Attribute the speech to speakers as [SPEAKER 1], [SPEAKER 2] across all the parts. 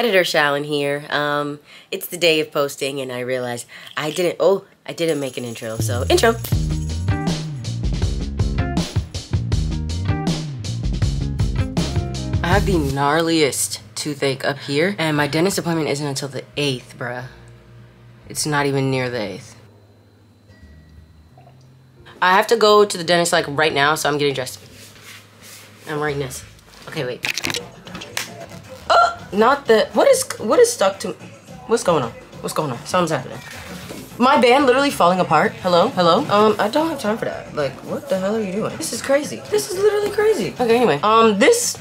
[SPEAKER 1] Editor Challan here. Um, it's the day of posting and I realized I didn't, oh, I didn't make an intro, so intro. I have the gnarliest toothache up here and my dentist appointment isn't until the 8th, bruh. It's not even near the 8th. I have to go to the dentist like right now, so I'm getting dressed. I'm writing this. Okay, wait. Not the what is what is stuck to what's going on? What's going on? Something's happening. My band literally falling apart. Hello? Hello? Um, I don't have time for that. Like, what the hell are you doing? This is crazy. This is literally crazy. Okay, anyway. Um, this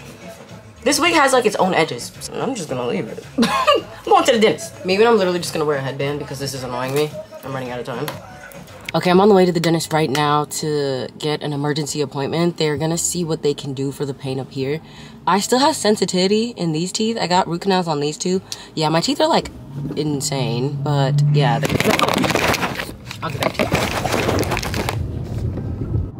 [SPEAKER 1] this wig has like its own edges. So I'm just gonna leave it. I'm going to the dentist. Maybe I'm literally just gonna wear a headband because this is annoying me. I'm running out of time. Okay, I'm on the way to the dentist right now to get an emergency appointment. They're gonna see what they can do for the pain up here. I still have sensitivity in these teeth. I got root canals on these two. Yeah, my teeth are like insane, but yeah. I'll get back to you.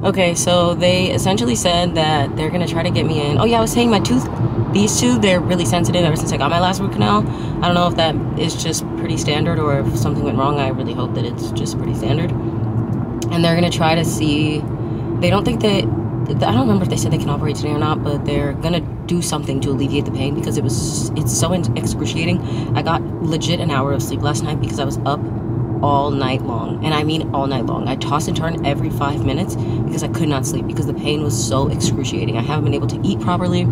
[SPEAKER 1] Okay, so they essentially said that they're gonna try to get me in. Oh yeah, I was saying my tooth, these two, they're really sensitive ever since I got my last root canal. I don't know if that is just pretty standard or if something went wrong. I really hope that it's just pretty standard and they're gonna try to see. They don't think that. I don't remember if they said they can operate today or not, but they're gonna do something to alleviate the pain because it was it's so excruciating. I got legit an hour of sleep last night because I was up all night long, and I mean all night long. I toss and turn every five minutes because I could not sleep because the pain was so excruciating. I haven't been able to eat properly.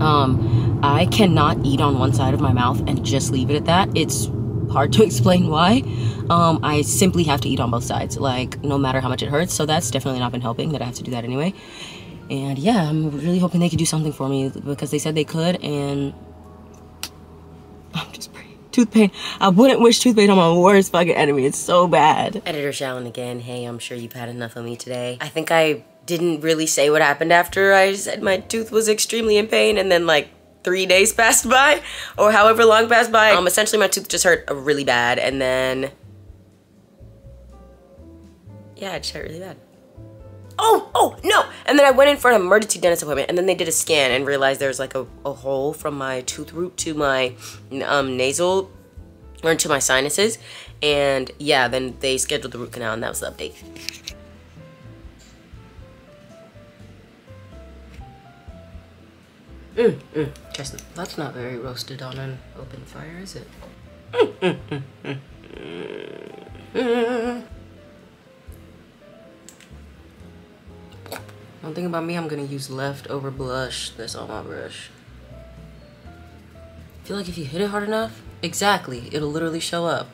[SPEAKER 1] Um, I cannot eat on one side of my mouth and just leave it at that. It's hard to explain why. Um, I simply have to eat on both sides, like no matter how much it hurts. So that's definitely not been helping that I have to do that anyway. And yeah, I'm really hoping they could do something for me because they said they could and I'm just praying. Tooth pain. I wouldn't wish tooth pain on my worst fucking enemy. It's so bad. Editor Challan again. Hey, I'm sure you've had enough of me today. I think I didn't really say what happened after I said my tooth was extremely in pain and then like three days passed by or however long passed by. Um, essentially my tooth just hurt really bad and then, yeah, it just hurt really bad. Oh, oh, no. And then I went in for an emergency dentist appointment and then they did a scan and realized there was like a, a hole from my tooth root to my um, nasal or to my sinuses. And yeah, then they scheduled the root canal and that was the update. Mm, mm, chestnut. That's not very roasted on an open fire, is it? One thing about me, I'm gonna use leftover blush that's on my brush. I feel like if you hit it hard enough, exactly, it'll literally show up.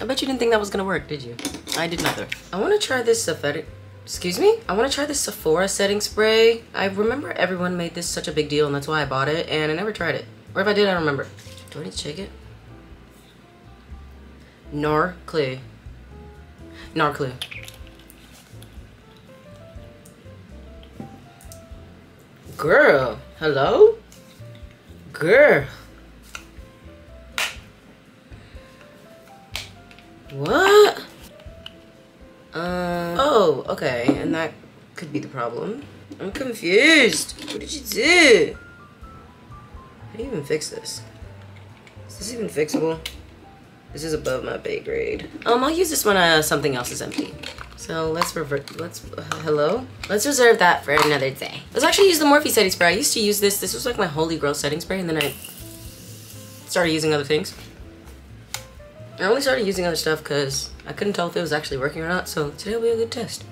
[SPEAKER 1] I bet you didn't think that was gonna work, did you? I did neither. I wanna try this Sophetic Excuse me? I want to try this Sephora setting spray. I remember everyone made this such a big deal and that's why I bought it and I never tried it. Or if I did, I don't remember. Do I need to shake it? Narclew. Narclew. Girl, hello? Girl. What? Um, oh, okay, and that could be the problem. I'm confused. What did you do? How do you even fix this? Is this even fixable? This is above my pay grade. Um, I'll use this when uh, something else is empty. So let's revert, let's, uh, hello? Let's reserve that for another day. Let's actually use the Morphe setting spray. I used to use this. This was like my holy grail setting spray and then I started using other things. I only started using other stuff because I couldn't tell if it was actually working or not, so today will be a good test.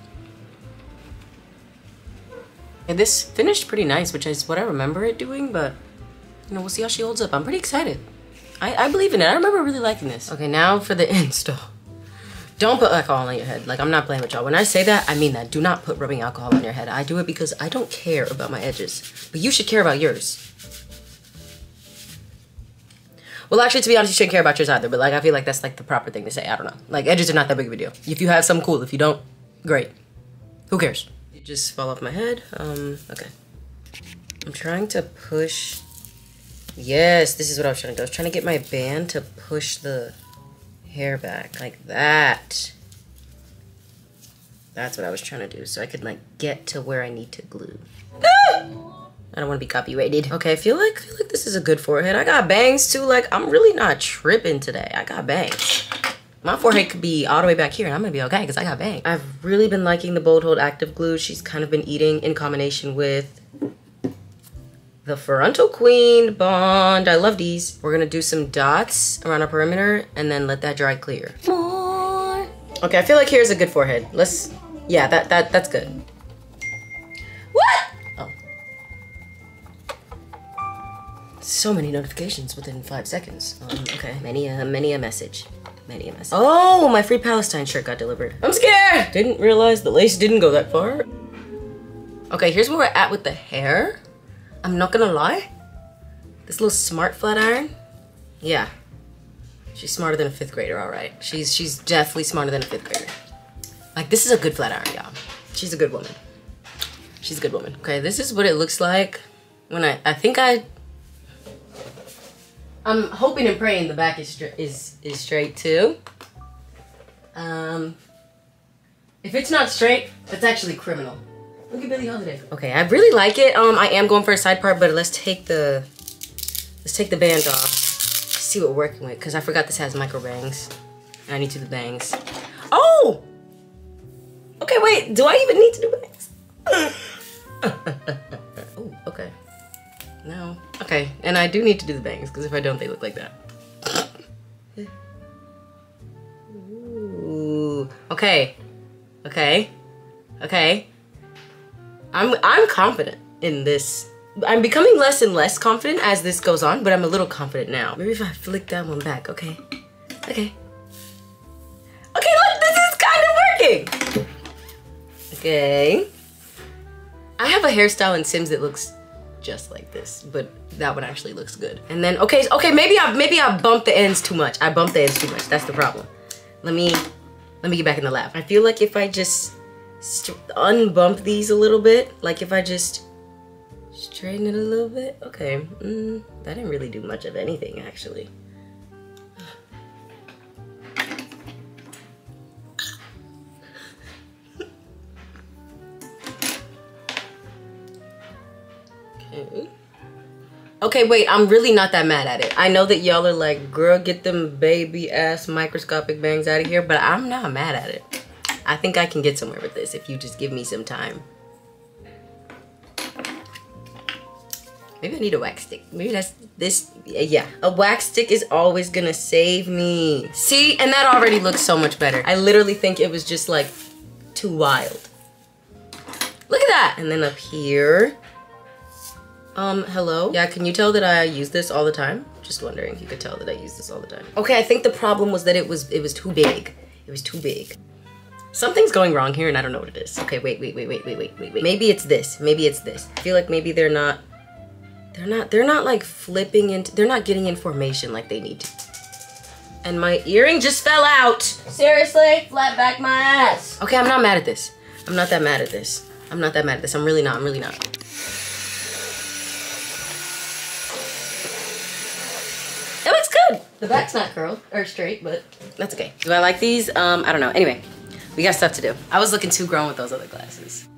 [SPEAKER 1] And this finished pretty nice, which is what I remember it doing, but you know, we'll see how she holds up. I'm pretty excited. I, I believe in it. I remember really liking this. Okay, now for the install. Don't put alcohol on your head. Like, I'm not playing with y'all. When I say that, I mean that. Do not put rubbing alcohol on your head. I do it because I don't care about my edges. But you should care about yours. Well, actually, to be honest, you shouldn't care about yours either. But like, I feel like that's like the proper thing to say. I don't know. Like, edges are not that big of a deal. If you have some, cool. If you don't, great. Who cares? It just fall off my head. Um, okay. I'm trying to push. Yes, this is what I was trying to do. I was trying to get my band to push the hair back like that. That's what I was trying to do. So I could like get to where I need to glue. Ah! I don't want to be copyrighted. Okay, I feel like I feel like this is a good forehead. I got bangs too. Like I'm really not tripping today. I got bangs. My forehead could be all the way back here and I'm gonna be okay because I got bangs. I've really been liking the Bold Hold Active Glue. She's kind of been eating in combination with the Frontal Queen Bond. I love these. We're gonna do some dots around our perimeter and then let that dry clear. More. Okay, I feel like here's a good forehead. Let's, yeah, that, that that's good. What? So many notifications within five seconds. Um, okay, many a, many a message. Many a message. Oh, my Free Palestine shirt got delivered. I'm scared! Didn't realize the lace didn't go that far. Okay, here's where we're at with the hair. I'm not gonna lie. This little smart flat iron, yeah. She's smarter than a fifth grader, all right. She's she's definitely smarter than a fifth grader. Like this is a good flat iron, y'all. She's a good woman. She's a good woman. Okay, this is what it looks like when I I think I. I'm hoping and praying the back is stra- is is straight too. Um, if it's not straight, that's actually criminal. Look at Billie Holiday. Okay, I really like it. Um, I am going for a side part, but let's take the let's take the band off. See what we're working with, because I forgot this has micro bangs. I need to do the bangs. Oh! Okay, wait, do I even need to do bangs? oh, okay. No. Okay, and I do need to do the bangs, because if I don't, they look like that. Ooh. Okay. Okay. Okay. I'm I'm confident in this. I'm becoming less and less confident as this goes on, but I'm a little confident now. Maybe if I flick that one back, okay? Okay. Okay, look, this is kind of working. Okay. I have a hairstyle in Sims that looks just like this, but that one actually looks good. And then, okay, okay, maybe I maybe I bumped the ends too much. I bumped the ends too much. That's the problem. Let me let me get back in the lab. I feel like if I just unbump these a little bit. Like if I just straighten it a little bit. Okay, mm, that didn't really do much of anything actually. Okay, wait, I'm really not that mad at it. I know that y'all are like, girl, get them baby ass microscopic bangs out of here, but I'm not mad at it. I think I can get somewhere with this if you just give me some time. Maybe I need a wax stick. Maybe that's this. Yeah, a wax stick is always gonna save me. See, and that already looks so much better. I literally think it was just like too wild. Look at that. And then up here. Um, hello? Yeah, can you tell that I use this all the time? Just wondering if you could tell that I use this all the time. Okay, I think the problem was that it was it was too big. It was too big. Something's going wrong here and I don't know what it is. Okay, wait, wait, wait, wait, wait, wait, wait, wait. Maybe it's this. Maybe it's this. I feel like maybe they're not, they're not, they're not like flipping into, they're not getting information like they need to. And my earring just fell out. Seriously? Flat back my ass. Okay, I'm not mad at this. I'm not that mad at this. I'm not that mad at this. I'm really not. I'm really not. It looks good. The back's not curled or straight, but that's okay. Do I like these? Um, I don't know. Anyway, we got stuff to do. I was looking too grown with those other glasses.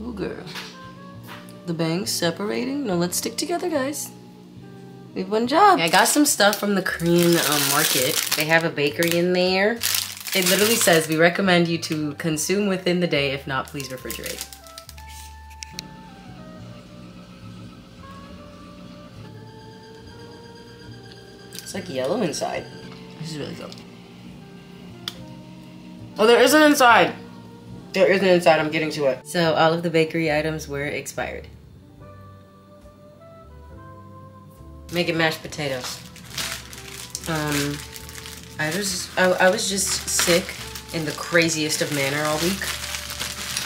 [SPEAKER 1] Oh girl. The bangs separating. No, let's stick together, guys. We have one job. I got some stuff from the Korean um, market. They have a bakery in there. It literally says, we recommend you to consume within the day. If not, please refrigerate. It's like yellow inside. This is really cool. Oh, there is an inside. There is an inside. I'm getting to it. So all of the bakery items were expired. Making mashed potatoes. Um, I was I, I was just sick in the craziest of manner all week,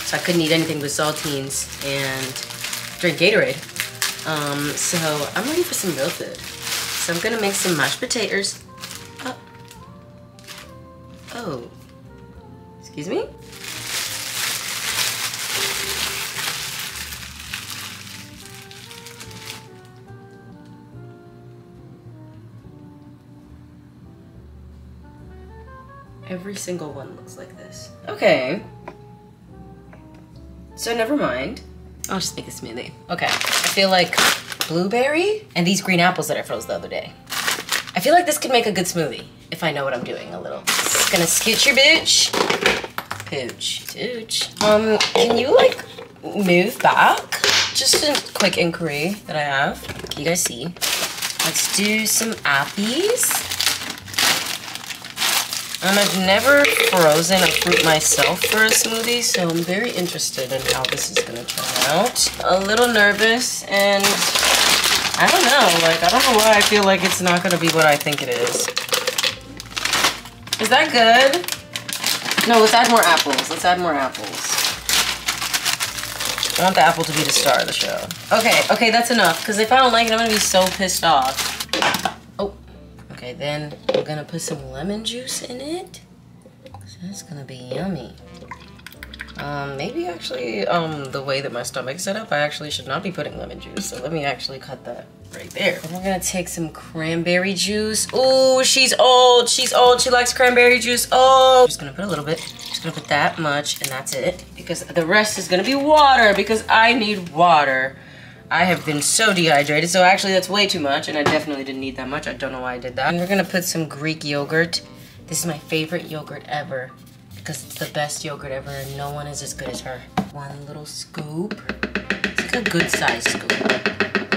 [SPEAKER 1] so I couldn't eat anything but saltines and drink Gatorade. Um, so I'm ready for some real food. So I'm gonna make some mashed potatoes. Oh. oh. Excuse me? Every single one looks like this. Okay. So never mind. I'll just make a smoothie. Okay, I feel like blueberry and these green apples that I froze the other day. I feel like this could make a good smoothie if I know what I'm doing a little. Just gonna scooch your bitch. Pooch, tooch. Um, can you like move back? Just a quick inquiry that I have. Can you guys see? Let's do some appies. Um, I've never frozen a fruit myself for a smoothie, so I'm very interested in how this is gonna turn out. A little nervous, and I don't know, like, I don't know why I feel like it's not gonna be what I think it is. Is that good? No, let's add more apples. Let's add more apples. I want the apple to be the star of the show. Okay, okay, that's enough, because if I don't like it, I'm gonna be so pissed off. Oh, okay, then we're gonna put some lemon juice in it. That's gonna be yummy. Um, maybe actually, um, the way that my stomach's set up, I actually should not be putting lemon juice. So let me actually cut that right there. And we're gonna take some cranberry juice. Oh, she's old, she's old, she likes cranberry juice. Oh, just gonna put a little bit, just gonna put that much and that's it. Because the rest is gonna be water because I need water. I have been so dehydrated, so actually that's way too much, and I definitely didn't need that much. I don't know why I did that. And we're gonna put some Greek yogurt. This is my favorite yogurt ever, because it's the best yogurt ever, and no one is as good as her. One little scoop. It's like a good size scoop.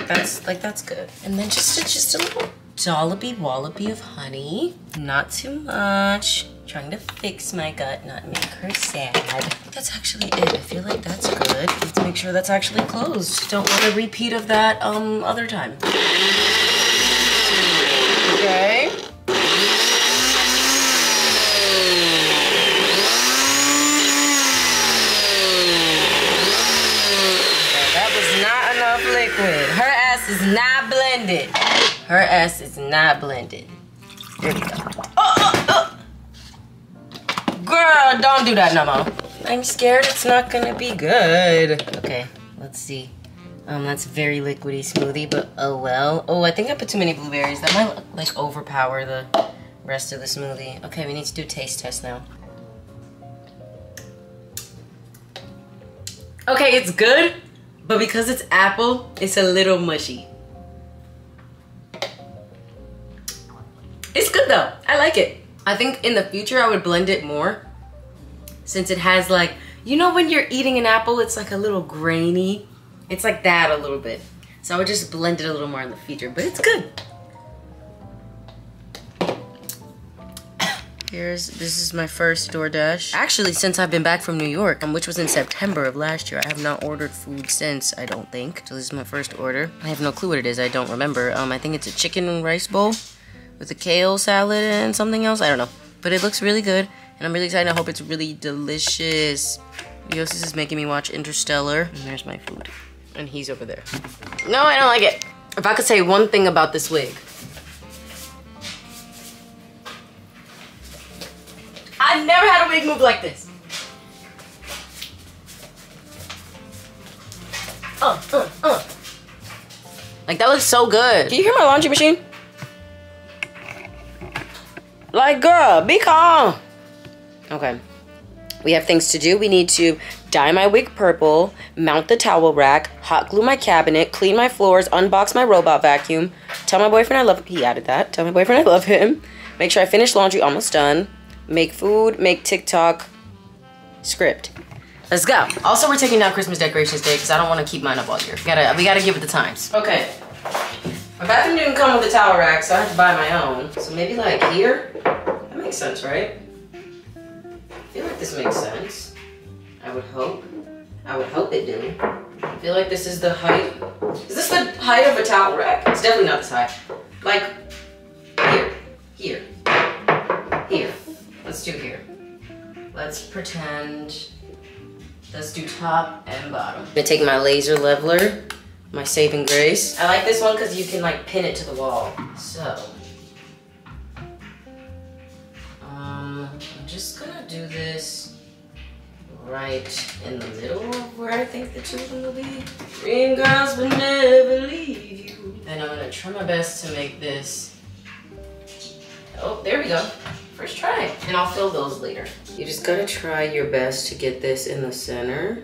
[SPEAKER 1] That's, like, that's good. And then just a, just a little dollopy wallopy of honey. Not too much. Trying to fix my gut, not make her sad. That's actually it. I feel like that's good. Let's make sure that's actually closed. Don't want a repeat of that um other time. Okay. That was not enough liquid. Her ass is not blended. Her ass is not blended. There we go. Oh, oh, oh. Girl, don't do that no more. I'm scared it's not gonna be good. Okay, let's see. Um, that's very liquidy smoothie, but oh well. Oh, I think I put too many blueberries. That might like overpower the rest of the smoothie. Okay, we need to do taste test now. Okay, it's good, but because it's apple, it's a little mushy. Like it. I think in the future I would blend it more since it has like, you know when you're eating an apple, it's like a little grainy. It's like that a little bit. So I would just blend it a little more in the future, but it's good. Here's, this is my first DoorDash. Actually, since I've been back from New York, um, which was in September of last year, I have not ordered food since, I don't think. So this is my first order. I have no clue what it is, I don't remember. Um, I think it's a chicken rice bowl with a kale salad and something else. I don't know. But it looks really good. And I'm really excited. I hope it's really delicious. Yosis is making me watch Interstellar. And there's my food. And he's over there. No, I don't like it. If I could say one thing about this wig. I've never had a wig move like this. Uh, uh, uh. Like that looks so good. Can you hear my laundry machine? Like, girl, be calm. Okay. We have things to do. We need to dye my wig purple, mount the towel rack, hot glue my cabinet, clean my floors, unbox my robot vacuum, tell my boyfriend I love him. He added that. Tell my boyfriend I love him. Make sure I finish laundry, almost done. Make food, make TikTok, script. Let's go. Also, we're taking down Christmas decorations day because I don't want to keep mine up all year. We gotta, we gotta give it the times. Okay. My bathroom didn't come with a towel rack, so I had to buy my own. So maybe like here? That makes sense, right? I feel like this makes sense. I would hope. I would hope it do. I feel like this is the height. Is this the height of a towel rack? It's definitely not this high. Like, here, here, here. Let's do here. Let's pretend, let's do top and bottom. I'm gonna take my laser leveler, my saving grace. I like this one because you can like pin it to the wall. So, um, I'm just gonna do this right in the middle of where I think the children will be. Dream girls will never leave you. And I'm gonna try my best to make this. Oh, there we go. First try. And I'll fill those later. You just gotta try your best to get this in the center.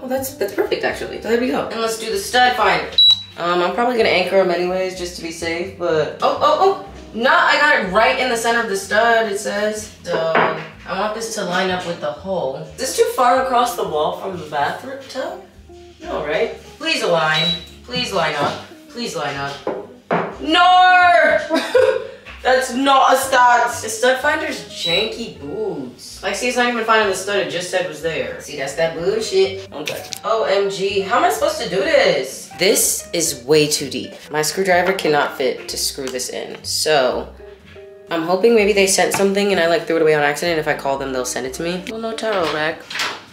[SPEAKER 1] Oh, that's that's perfect actually. So there we go. And let's do the stud finder. Um, I'm probably gonna anchor them anyways just to be safe, but oh, oh, oh! No, I got it right in the center of the stud, it says. So I want this to line up with the hole. Is this too far across the wall from the bathroom tub? No, right? Please align. Please line up. Please line up. No! That's not a stud. The stud finder's janky boots. Like, see, it's not even finding the stud it just said was there. See, that's that bullshit. Okay. OMG, how am I supposed to do this? This is way too deep. My screwdriver cannot fit to screw this in. So, I'm hoping maybe they sent something and I like threw it away on accident. If I call them, they'll send it to me. Well, no taro rack.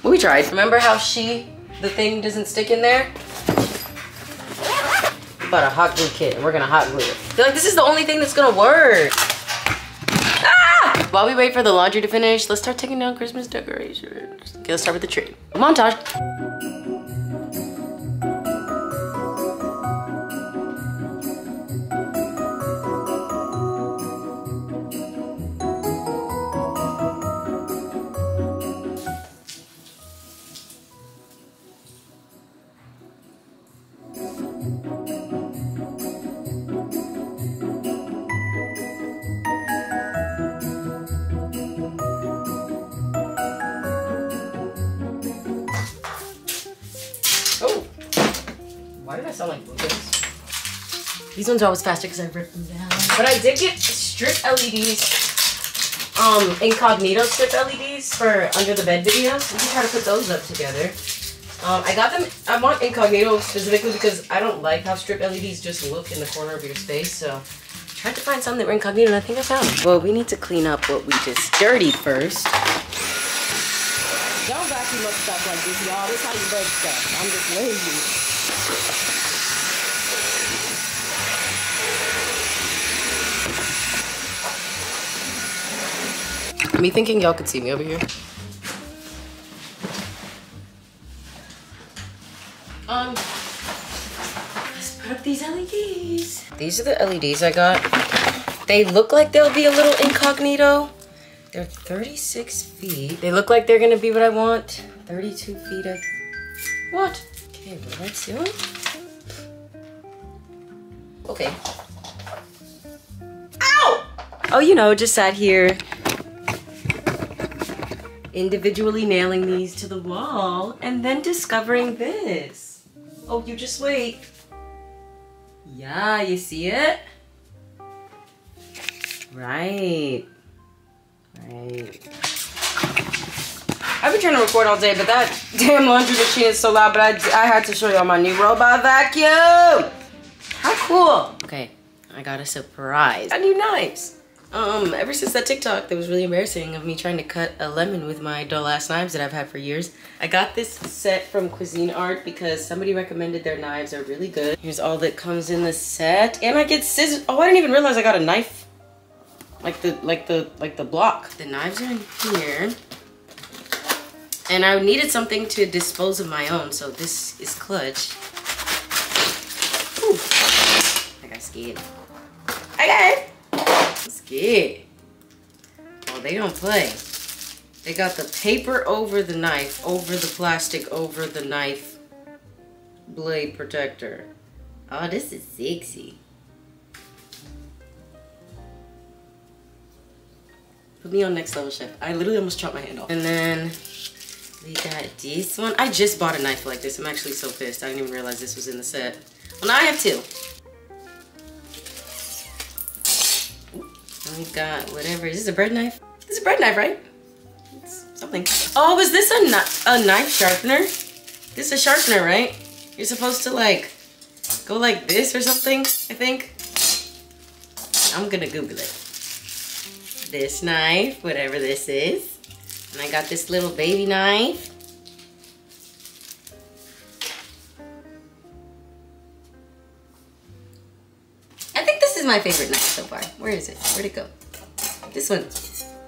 [SPEAKER 1] Well, we tried. Remember how she, the thing doesn't stick in there? A hot glue kit and we're gonna hot glue it. I feel like this is the only thing that's gonna work. Ah! While we wait for the laundry to finish, let's start taking down Christmas decorations. Okay, let's start with the tree. Montage. I sound like Lucas? These ones are always faster because I ripped them down. But I did get strip LEDs. Um, incognito strip LEDs for under the bed videos. We can try to put those up together. Um, I got them, I want incognito specifically because I don't like how strip LEDs just look in the corner of your space, so tried to find some that were incognito and I think I found them. Well, we need to clean up what we just dirtied first. Don't vacuum up stuff like this, y'all. This is how you break stuff. I'm just lazy. Me thinking y'all could see me over here. Um, let's put up these LEDs. These are the LEDs I got. They look like they'll be a little incognito. They're 36 feet. They look like they're gonna be what I want. 32 feet of, what? Okay, well let's do it. Okay. Ow! Oh, you know, just sat here individually nailing these to the wall and then discovering this. Oh, you just wait. Yeah, you see it? Right. Right. I've been trying to record all day, but that damn laundry machine is so loud, but I, I had to show y'all my new robot vacuum. How cool. Okay, I got a surprise. A new knives. Um, ever since that TikTok that was really embarrassing of me trying to cut a lemon with my dull ass knives that I've had for years, I got this set from Cuisinart because somebody recommended their knives are really good. Here's all that comes in the set. And I get scissors. Oh, I didn't even realize I got a knife. Like the, like the, like the block. The knives are in here. And I needed something to dispose of my own, so this is clutch. Ooh. I got scared. Okay. I'm scared. Oh, they don't play. They got the paper over the knife, over the plastic, over the knife blade protector. Oh, this is sexy. Put me on next level chef. I literally almost chopped my hand off. And then we got this one. I just bought a knife like this. I'm actually so pissed. I didn't even realize this was in the set. Well, now I have two. We got whatever. Is this a bread knife? This is a bread knife, right? It's something. Oh, is this a, a knife sharpener? This is a sharpener, right? You're supposed to like go like this or something, I think. I'm gonna Google it. This knife, whatever this is. And I got this little baby knife. Is my favorite knife so far. Where is it? Where'd it go? This one.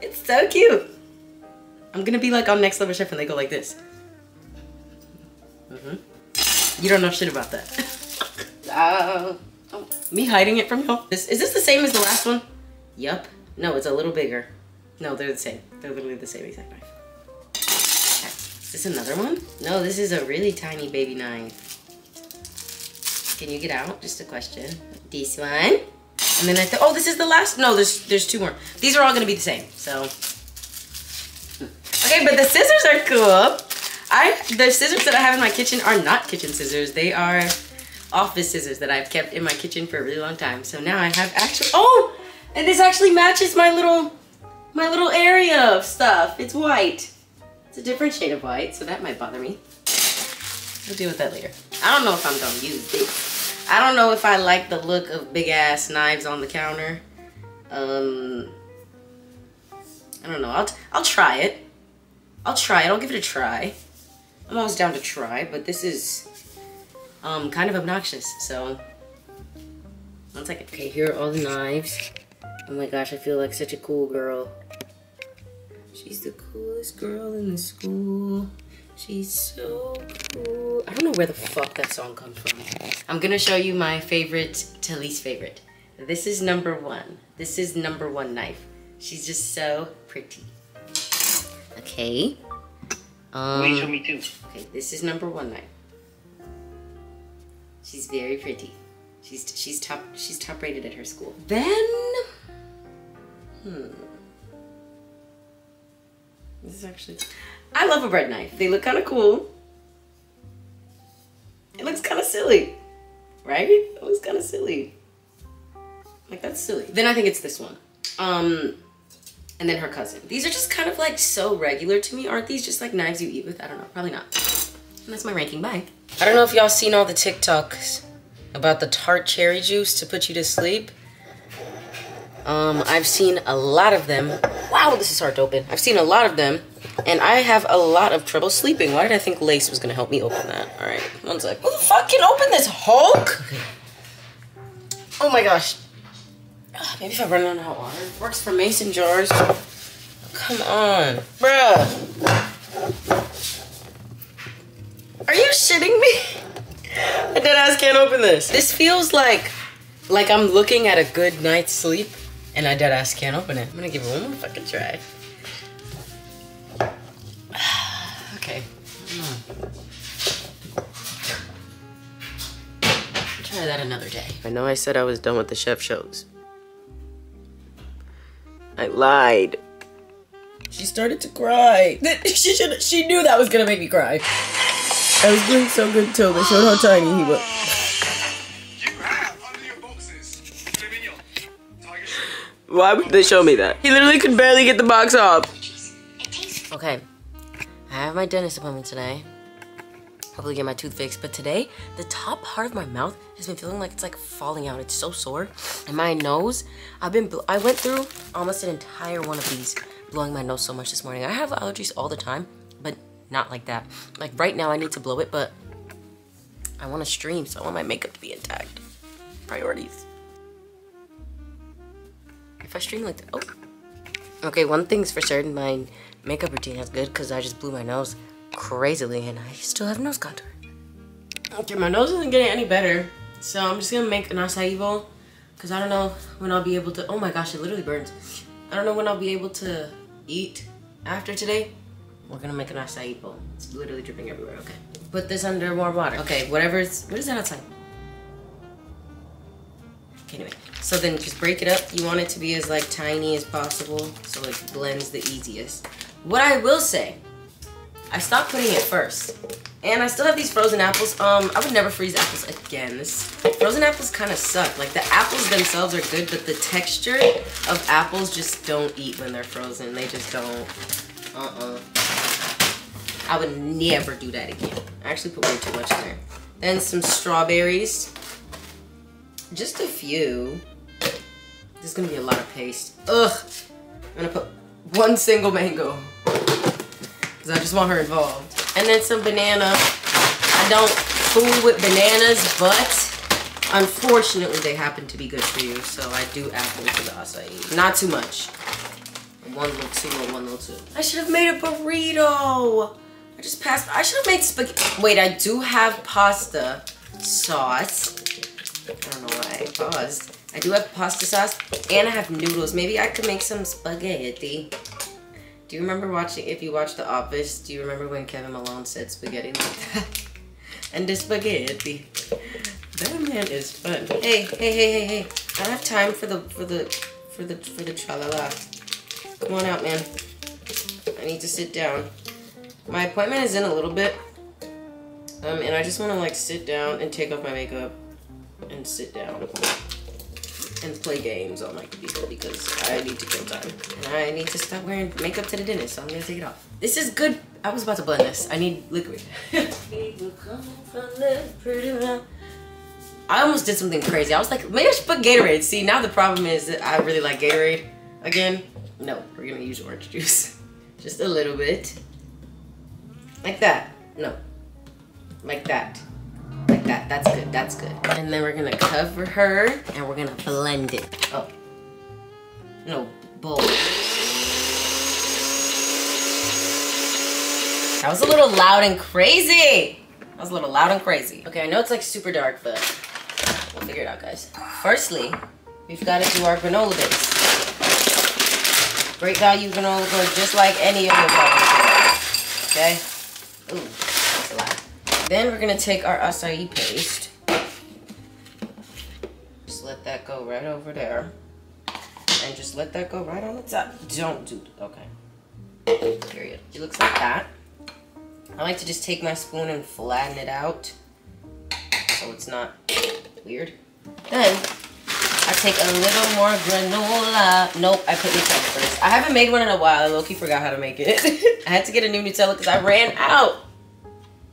[SPEAKER 1] It's so cute. I'm gonna be like on Next Level Chef and they go like this. Mm -hmm. You don't know shit about that. uh, oh, me hiding it from y'all? Is, is this the same as the last one? Yup. No, it's a little bigger. No, they're the same. They're literally the same exact knife. Is this another one? No, this is a really tiny baby knife. Can you get out? Just a question. This one. And then I thought, oh, this is the last. No, there's there's two more. These are all gonna be the same. So, okay, but the scissors are cool. I the scissors that I have in my kitchen are not kitchen scissors. They are office scissors that I've kept in my kitchen for a really long time. So now I have actually. Oh, and this actually matches my little my little area of stuff. It's white. It's a different shade of white, so that might bother me. We'll deal with that later. I don't know if I'm gonna use this. I don't know if I like the look of big ass knives on the counter. Um, I don't know. I'll, I'll try it. I'll try it. I'll give it a try. I'm always down to try, but this is um, kind of obnoxious, so one second. Okay, here are all the knives. Oh my gosh, I feel like such a cool girl. She's the coolest girl in the school. She's so cool. I don't know where the fuck that song comes from. I'm gonna show you my favorite to least favorite. This is number one. This is number one knife. She's just so pretty. Okay. Um,
[SPEAKER 2] Wait, show me too.
[SPEAKER 1] Okay, this is number one knife. She's very pretty. She's she's top she's top rated at her school. Then, hmm. This is actually. I love a bread knife. They look kind of cool. It looks kind of silly, right? It looks kind of silly. Like that's silly. Then I think it's this one. Um, and then her cousin. These are just kind of like so regular to me. Aren't these just like knives you eat with? I don't know. Probably not. And that's my ranking. Bye. I don't know if y'all seen all the TikToks about the tart cherry juice to put you to sleep. Um, I've seen a lot of them. Wow, this is hard to open. I've seen a lot of them, and I have a lot of trouble sleeping. Why did I think Lace was gonna help me open that? All right, one sec. Who the fuck can open this Hulk? Oh my gosh. Ugh, Maybe if I run out of hot water. It works for mason jars. Come on, bruh. Are you shitting me? I dead ass can't open this. This feels like like I'm looking at a good night's sleep and I dead ass can't open it. I'm gonna give it one more fucking try. Try that another day. I know I said I was done with the chef shows. I lied. She started to cry. She should. She knew that was gonna make me cry. I was doing so good till they showed how tiny he was.
[SPEAKER 2] You have under your boxes. Aluminium. Tiger shrimp.
[SPEAKER 1] Why would they show me that? He literally could barely get the box off. Okay, I have my dentist appointment today. Hopefully get my tooth fixed. But today, the top part of my mouth has been feeling like it's like falling out. It's so sore. And my nose, I've been, I went through almost an entire one of these blowing my nose so much this morning. I have allergies all the time, but not like that. Like right now I need to blow it, but I want to stream, so I want my makeup to be intact. Priorities. If I stream like that, oh. Okay, one thing's for certain, my makeup routine is good because I just blew my nose crazily and I still have nose contour. Okay, my nose isn't getting any better, so I'm just gonna make an acai bowl because I don't know when I'll be able to. Oh my gosh, it literally burns. I don't know when I'll be able to eat after today. We're gonna make an acai bowl. It's literally dripping everywhere. Okay, put this under warm water. Okay, whatever. It's what is that outside? Okay, anyway, so then just break it up. You want it to be as like tiny as possible, so it blends the easiest. What I will say, I stopped putting it first, and I still have these frozen apples. Um, I would never freeze apples again. This frozen apples kind of suck. Like the apples themselves are good, but the texture of apples just don't eat when they're frozen. They just don't. Uh-uh. I would never do that again. I actually put way too much in there. Then some strawberries. Just a few. There's gonna be a lot of paste. Ugh. I'm gonna put one single mango. Cause I just want her involved. And then some banana. I don't fool with bananas, but unfortunately they happen to be good for you. So I do add them to the acai. Not too much. One little two or one little two. I should have made a burrito. I just passed. I should have made spaghetti. Wait, I do have pasta sauce. I don't know why I paused. I do have pasta sauce and I have noodles. Maybe I could make some spaghetti. Do you remember watching, if you watched The Office, do you remember when Kevin Malone said spaghetti like that? and the spaghetti. That man is fun. Hey, hey, hey, hey, hey. I have time for the, for the, for the, for the tra-la-la. Come on out, man. I need to sit down. My appointment is in a little bit. Um, and I just want to like sit down and take off my makeup and sit down and play games on my computer because I need to kill time. And I need to stop wearing makeup to the dentist, so I'm gonna take it off. This is good. I was about to blend this. I need liquid. I almost did something crazy. I was like, maybe I should put Gatorade. See, now the problem is that I really like Gatorade again. No, we're gonna use orange juice. Just a little bit. Like that. No. Like that. That. That's good. That's good. And then we're gonna cover her and we're gonna blend it. Oh. No, bowl. That was a little loud and crazy. That was a little loud and crazy. Okay, I know it's like super dark, but we'll figure it out, guys. Firstly, we've got to do our granola base. Great value granola just like any of your products. Okay? Ooh, that's a lot. Then we're gonna take our acai paste. Just let that go right over there. And just let that go right on the top. Don't do, okay. Period. It looks like that. I like to just take my spoon and flatten it out so it's not weird. Then I take a little more granola. Nope, I put Nutella first. I haven't made one in a while. I low-key forgot how to make it. I had to get a new Nutella because I ran out.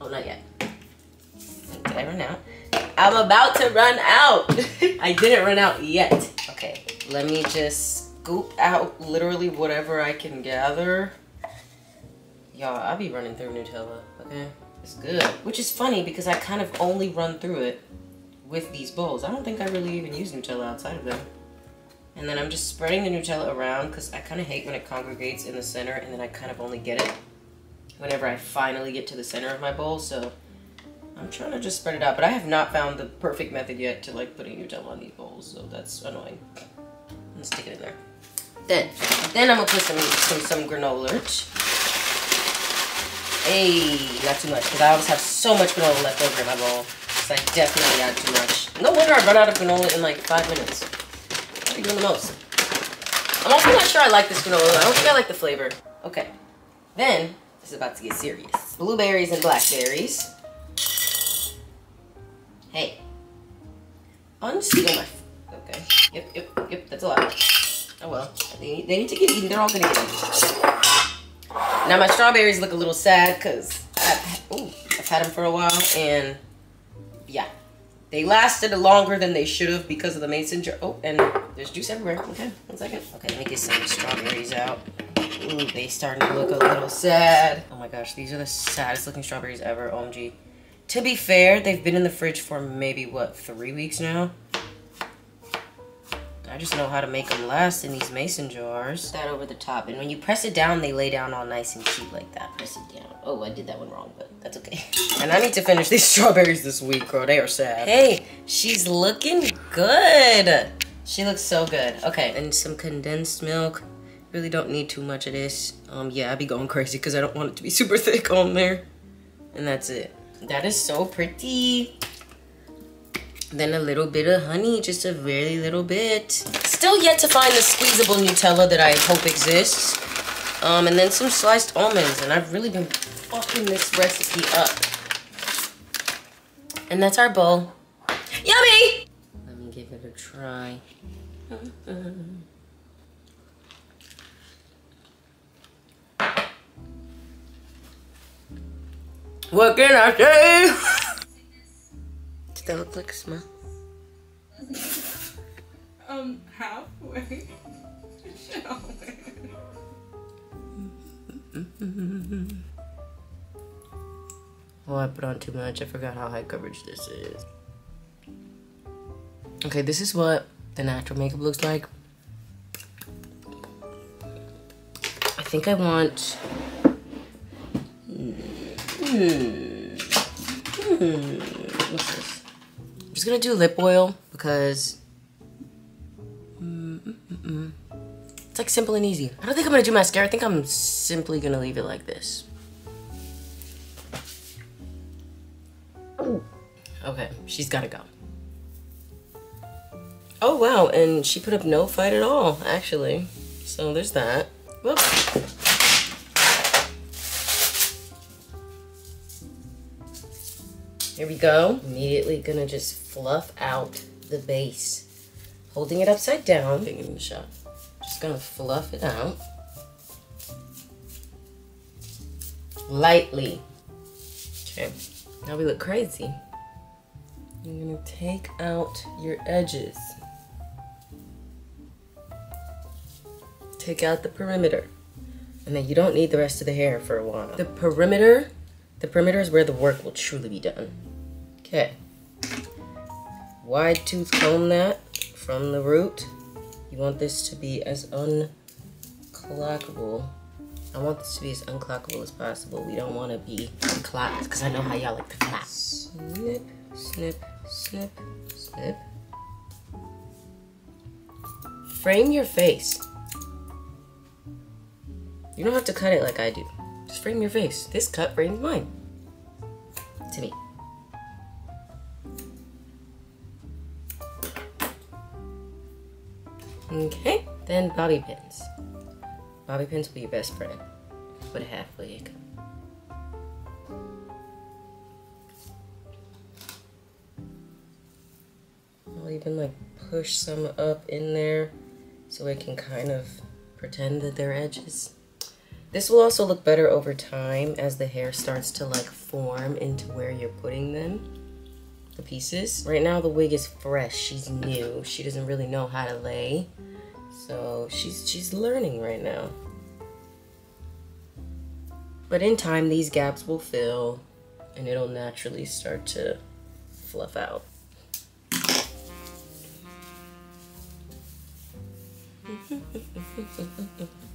[SPEAKER 1] Oh, not yet. Did I run out? I'm about to run out. I didn't run out yet. Okay, let me just scoop out literally whatever I can gather. Y'all, I'll be running through Nutella, okay? It's good. Which is funny because I kind of only run through it with these bowls. I don't think I really even use Nutella outside of them. And then I'm just spreading the Nutella around because I kind of hate when it congregates in the center and then I kind of only get it whenever I finally get to the center of my bowl. So I'm trying to just spread it out, but I have not found the perfect method yet to like putting your Nutella on these bowls, so that's annoying. Let's stick it in there. Then, then I'm gonna put some some some granola. Hey, not too much, because I always have so much granola left over in my bowl. So I definitely add too much. No wonder I run out of granola in like five minutes. What are you doing the most? I'm also not sure I like this granola. I don't think I like the flavor. Okay. Then, this is about to get serious. Blueberries and blackberries. Hey. Unseal my... Okay. Yep, yep, yep. That's a lot. Oh well. They need, they need to get eaten. They're all gonna get eaten. Now my strawberries look a little sad because I've, I've had them for a while and yeah. They lasted longer than they should have because of the mason jar. Oh, and there's juice everywhere. Okay, one second. Okay, let me get some strawberries out. Ooh, they starting to look a little sad. Oh my gosh, these are the saddest looking strawberries ever, OMG. To be fair, they've been in the fridge for maybe, what, three weeks now? I just know how to make them last in these mason jars. That over the top. And when you press it down, they lay down all nice and cute like that. Press it down. Oh, I did that one wrong, but that's okay. And I need to finish these strawberries this week, girl. They are sad. Hey, she's looking good. She looks so good. Okay, and some condensed milk. Really don't need too much of this. Um, yeah, I'd be going crazy because I don't want it to be super thick on there. And that's it. That is so pretty. Then a little bit of honey, just a very little bit. Still yet to find the squeezable Nutella that I hope exists. Um, and then some sliced almonds. And I've really been fucking this recipe up. And that's our bowl. Yummy! Let me give it a try. What can I say? Did that look like a smile?
[SPEAKER 3] Um, halfway. Shall we?
[SPEAKER 1] Oh, I put on too much. I forgot how high coverage this is. Okay, this is what the natural makeup looks like. I think I want. Hmm. Hmm. What's this? I'm just gonna do lip oil because. Mm, mm. It's like simple and easy. I don't think I'm gonna do mascara. I think I'm simply gonna leave it like this. Okay, she's gotta go. Oh wow, and she put up no fight at all, actually. So there's that. Whoop. Here we go. Immediately gonna just fluff out the base. Holding it upside down. Give it a shot. Just gonna fluff it out. Lightly. Okay. Now we look crazy. You're gonna take out your edges. Take out the perimeter. And then you don't need the rest of the hair for a while. The perimeter, the perimeter is where the work will truly be done. Okay. Wide tooth comb that from the root. You want this to be as unclockable. I want this to be as unclockable as possible. We don't want to be clocked because I know how y'all like to clap. Snip, snip, snip, snip. Frame your face. You don't have to cut it like I do. Just frame your face. This cut frames mine. To me. Okay, then bobby pins. Bobby pins will be your best friend. Put a halfway I'll even like push some up in there so it can kind of pretend that they're edges. This will also look better over time as the hair starts to like form into where you're putting them, the pieces. Right now the wig is fresh, she's new. She doesn't really know how to lay. So she's, she's learning right now. But in time, these gaps will fill and it'll naturally start to fluff out.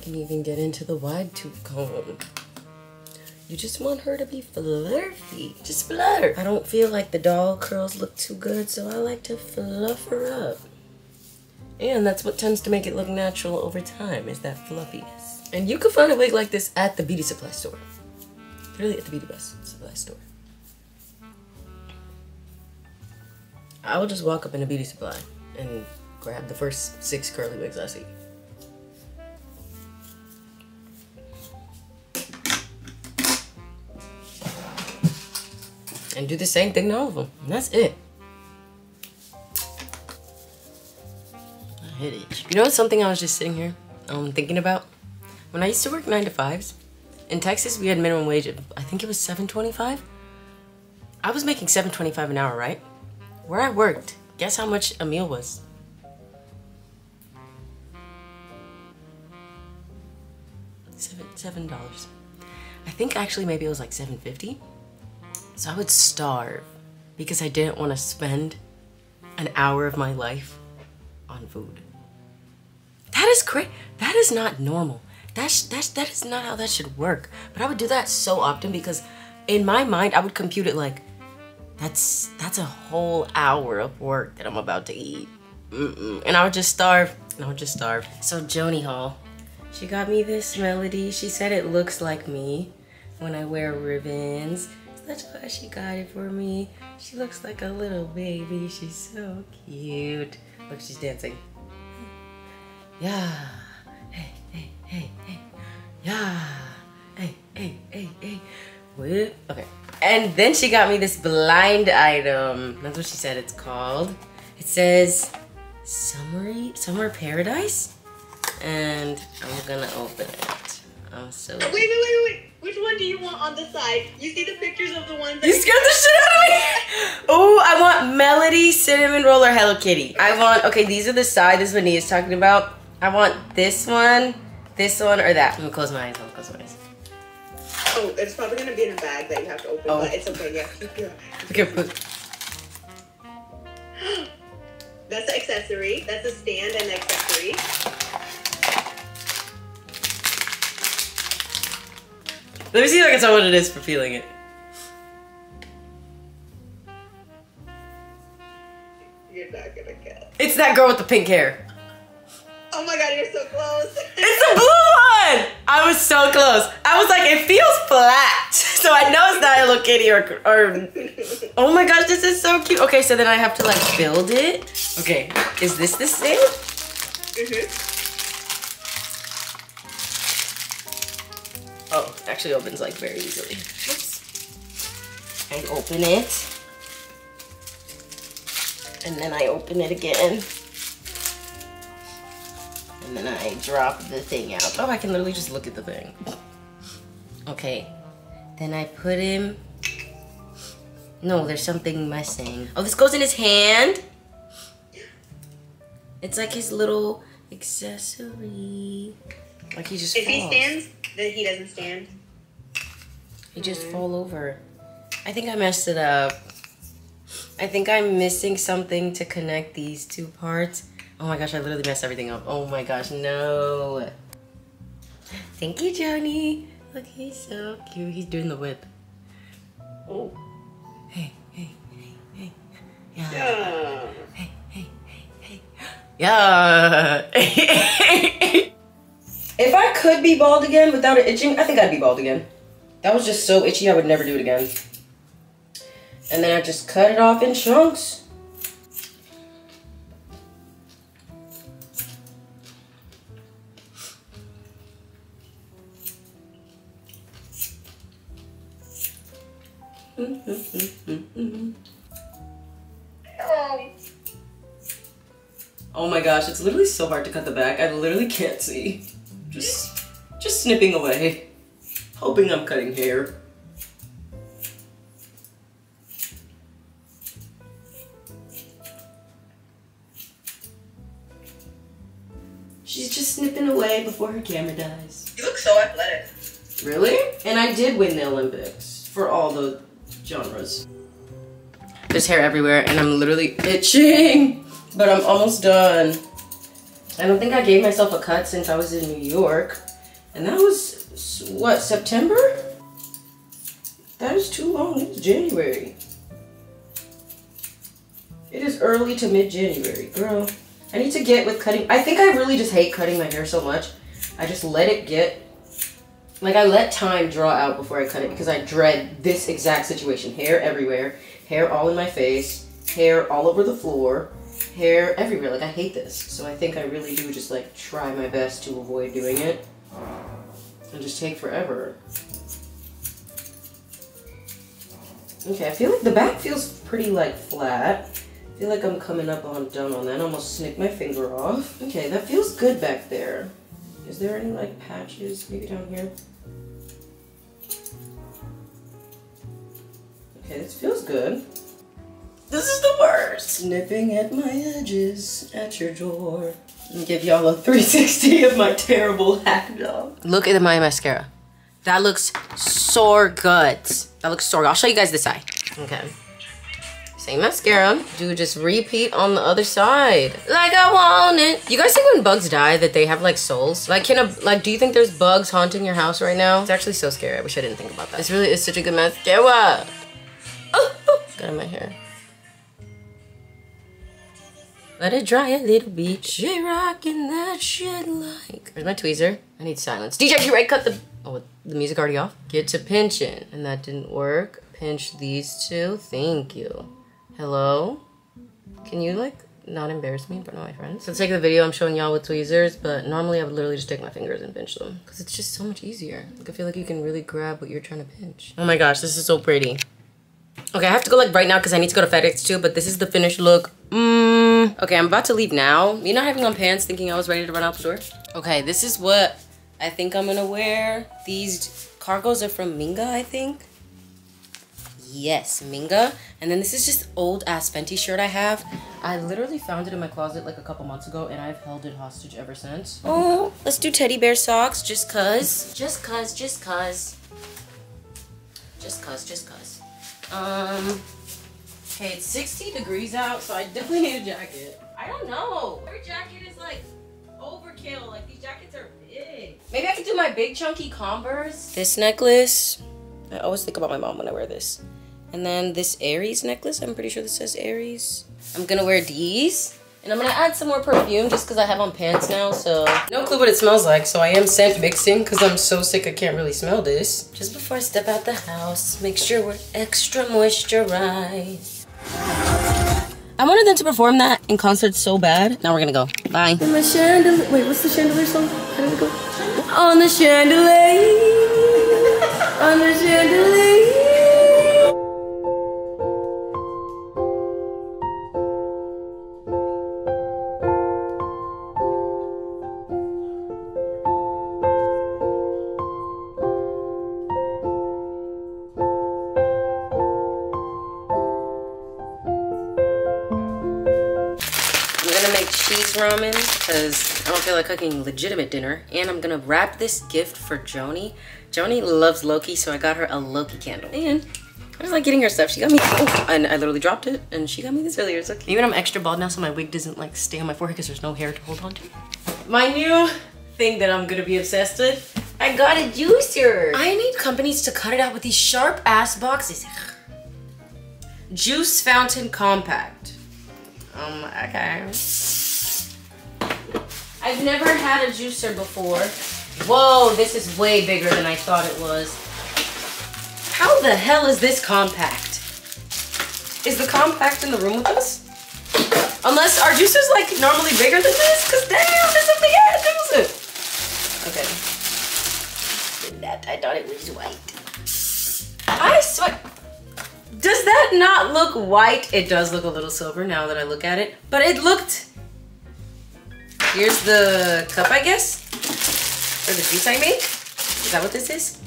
[SPEAKER 1] can even get into the wide tooth comb. You just want her to be fluffy. Just flutter. I don't feel like the doll curls look too good, so I like to fluff her up. And that's what tends to make it look natural over time, is that fluffiness. And you can find a wig like this at the beauty supply store. Really at the beauty supply store. I will just walk up in a beauty supply and grab the first six curly wigs I see. And do the same thing to all of them. And that's it. I hit it. You know something I was just sitting here um, thinking about? When I used to work 9 to 5s, in Texas we had minimum wage of, I think it was 7.25. I was making 7.25 an hour, right? Where I worked, guess how much a meal was? Seven seven dollars. I think actually maybe it was like seven fifty. So I would starve because I didn't want to spend an hour of my life on food. That is great. That is not normal. That's that's that is not how that should work. But I would do that so often because in my mind I would compute it like that's that's a whole hour of work that I'm about to eat. Mm -mm. And I would just starve. And I would just starve. So Joni Hall, she got me this melody. She said it looks like me when I wear ribbons. That's why she got it for me. She looks like a little baby. She's so cute. Look, she's dancing. Yeah. Hey, hey, hey, hey. Yeah. Hey, hey, hey, hey. What? Okay. And then she got me this blind item. That's what she said it's called. It says Summery, Summer Paradise. And I'm gonna open it. Oh, I'm so oh,
[SPEAKER 4] Wait, wait, wait, wait. Which one do you want on the side? You see the pictures of the ones that
[SPEAKER 1] You scared the shit out of me! Oh, I want Melody, Cinnamon roller Hello Kitty. I want, okay, these are the side, this is what Nia's talking about. I want this one, this one, or that. I'm gonna close my eyes, I'm gonna close my eyes.
[SPEAKER 4] Oh, it's probably gonna be in a bag that you have to open,
[SPEAKER 1] Oh.
[SPEAKER 4] but it's okay. Yeah, keep your.
[SPEAKER 1] Okay, put,
[SPEAKER 4] That's the accessory. That's the stand and accessory.
[SPEAKER 1] Let me see if I can tell what it is for feeling it.
[SPEAKER 4] You're not gonna get.
[SPEAKER 1] It's that girl with the pink hair.
[SPEAKER 4] Oh my god, you're so close.
[SPEAKER 1] It's the blue one! I was so close. I was like, it feels flat. So I know it's not Hello Kitty or, or. Oh my gosh, this is so cute. Okay, so then I have to like build it. Okay, is this the same?
[SPEAKER 4] Mhm.
[SPEAKER 1] Oh, it actually opens like very easily. Oops. I open it. And then I open it again. And then I drop the thing out. Oh, I can literally just look at the thing. Okay. Then I put him. No, there's something missing. Oh, this goes in his hand. It's like his little accessory. Like he just
[SPEAKER 4] If he stands, then he doesn't stand.
[SPEAKER 1] He just fall over. I think I messed it up. I think I'm missing something to connect these two parts. Oh my gosh, I literally messed everything up. Oh my gosh, no. Thank you, Johnny. Look, he's so cute. He's doing the whip. Oh. Hey, hey, hey, hey. Yeah.
[SPEAKER 4] Yeah.
[SPEAKER 1] Hey, hey, hey, hey. Yeah. if I could be bald again without it itching, I think I'd be bald again. That was just so itchy, I would never do it again. And then I just cut it off in chunks. Oh my gosh, it's literally so hard to cut the back. I literally can't see. Just, just snipping away. Hoping I'm cutting hair. She's just snipping away before her camera dies.
[SPEAKER 4] You look so athletic.
[SPEAKER 1] Really? And I did win the Olympics for all the genres. There's hair everywhere and I'm literally itching, but I'm almost done. I don't think I gave myself a cut since I was in New York. And that was, what, September? That is too long, it's January. It is early to mid-January, girl. I need to get with cutting. I think I really just hate cutting my hair so much. I just let it get like I let time draw out before I cut it because I dread this exact situation. Hair everywhere, hair all in my face, hair all over the floor, hair everywhere. Like I hate this. So I think I really do just like try my best to avoid doing it. And just take forever. Okay, I feel like the back feels pretty like flat. I feel like I'm coming up on done on that. I almost snipped my finger off. Okay, that feels good back there. Is there any like patches maybe down here? Okay, this feels good. This is the worst. Snipping at my edges at your door. And give y'all a 360 of my terrible hack job. Look at my mascara. That looks so good. That looks so good. I'll show you guys this eye. Okay. Same mascara. Do just repeat on the other side. Like I want it. You guys think when bugs die that they have like souls? Like can a like do you think there's bugs haunting your house right now? It's actually so scary. I wish I didn't think about that. This really is such a good mascara. Oh, oh. got in my hair. Let it dry a little bit. She rocking that shit like. Where's my tweezer? I need silence. DJ, you right? Cut the. Oh, the music already off. Get to pinching, and that didn't work. Pinch these two. Thank you. Hello. Can you like not embarrass me in front of my friends? For the sake of the video, I'm showing y'all with tweezers, but normally I would literally just take my fingers and pinch them because it's just so much easier. Like I feel like you can really grab what you're trying to pinch. Oh my gosh, this is so pretty. Okay, I have to go like right now because I need to go to FedEx too, but this is the finished look. Mmm. Mm. Okay, I'm about to leave now. Me not having on pants, thinking I was ready to run out the door. Okay, this is what I think I'm gonna wear. These cargos are from Minga, I think. Yes, Minga. And then this is just old ass Fenty shirt I have. I literally found it in my closet like a couple months ago and I've held it hostage ever since. Oh, let's do teddy bear socks just cuz. Just cuz, just cuz. Just cuz, just cuz. Um, okay, it's 60 degrees out, so I definitely need a jacket. I don't know. Every jacket is like overkill. Like these jackets are big. Maybe I could do my big chunky Converse. This necklace. I always think about my mom when I wear this. And then this Aries necklace. I'm pretty sure this says Aries. I'm gonna wear these. And I'm gonna add some more perfume just because I have on pants now, so. No clue what it smells like, so I am scent mixing because I'm so sick I can't really smell this. Just before I step out the house, make sure we're extra moisturized. I wanted them to perform that in concert so bad. Now we're gonna go. Bye. On the chandelier. Wait, what's the chandelier song? How did it go? On the chandelier. On the chandelier. Don't feel like cooking legitimate dinner. And I'm gonna wrap this gift for Joni. Joni loves Loki, so I got her a Loki candle. And I just like getting her stuff. She got me, oh, and I literally dropped it, and she got me this earlier. It's okay. Even I'm extra bald now, so my wig doesn't like stay on my forehead because there's no hair to hold on to. My new thing that I'm gonna be obsessed with. I got a juicer. I need companies to cut it out with these sharp ass boxes. Juice Fountain Compact. Um, okay. I've never had a juicer before. Whoa, this is way bigger than I thought it was. How the hell is this compact? Is the compact in the room with us? Unless our juicer's like normally bigger than this? Cause damn, this is a big juicer. Okay. That I thought it was white. I swear. Does that not look white? It does look a little silver now that I look at it. But it looked... Here's the cup, I guess? For the juice I make? Is that what this is?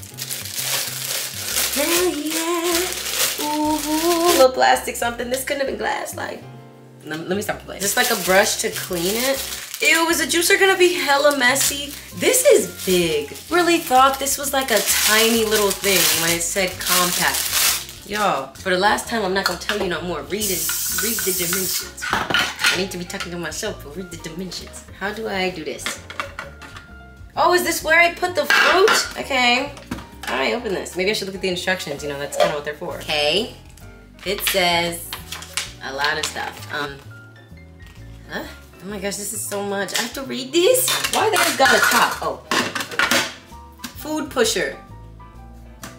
[SPEAKER 1] Hell yeah. Ooh, little plastic something. This couldn't have been glass. Like, let, let me stop playing. Just like a brush to clean it. Ew, is the juicer gonna be hella messy? This is big. Really thought this was like a tiny little thing when it said compact. Y'all, for the last time, I'm not gonna tell you no more. Read it, read the dimensions. I need to be talking to myself, but read the dimensions. How do I do this? Oh, is this where I put the fruit? Okay. I open this? Maybe I should look at the instructions, you know, that's kind of what they're for. Okay. It says a lot of stuff. Um, huh? Oh my gosh, this is so much. I have to read this? Why they got a top? Oh. Food pusher.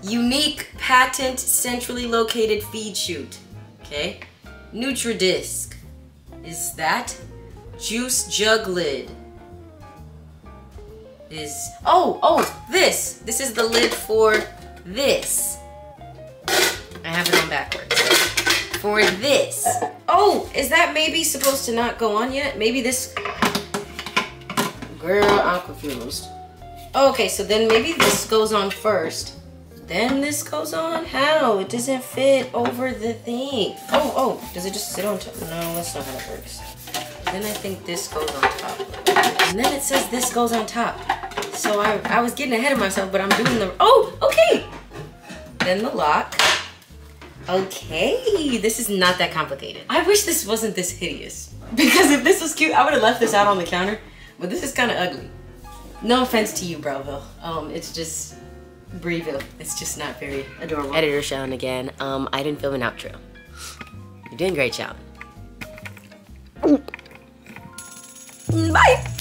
[SPEAKER 1] Unique patent centrally located feed chute. Okay. Nutridisc. Is that? Juice jug lid. Is oh oh this this is the lid for this. I have it on backwards. For this. Oh, is that maybe supposed to not go on yet? Maybe this. Girl, I'm confused. Okay, so then maybe this goes on first. Then this goes on? How? It doesn't fit over the thing. Oh, oh, does it just sit on top? No, that's not how it works. Then I think this goes on top. And then it says this goes on top. So I, I was getting ahead of myself, but I'm doing the, oh, okay. Then the lock. Okay, this is not that complicated. I wish this wasn't this hideous. Because if this was cute, I would have left this out on the counter. But this is kind of ugly. No offense to you, Bravo. Um, it's just Breville. It's just not very adorable. Editor Shawn again. Um, I didn't film an outro. You're doing great, Shawn. Bye!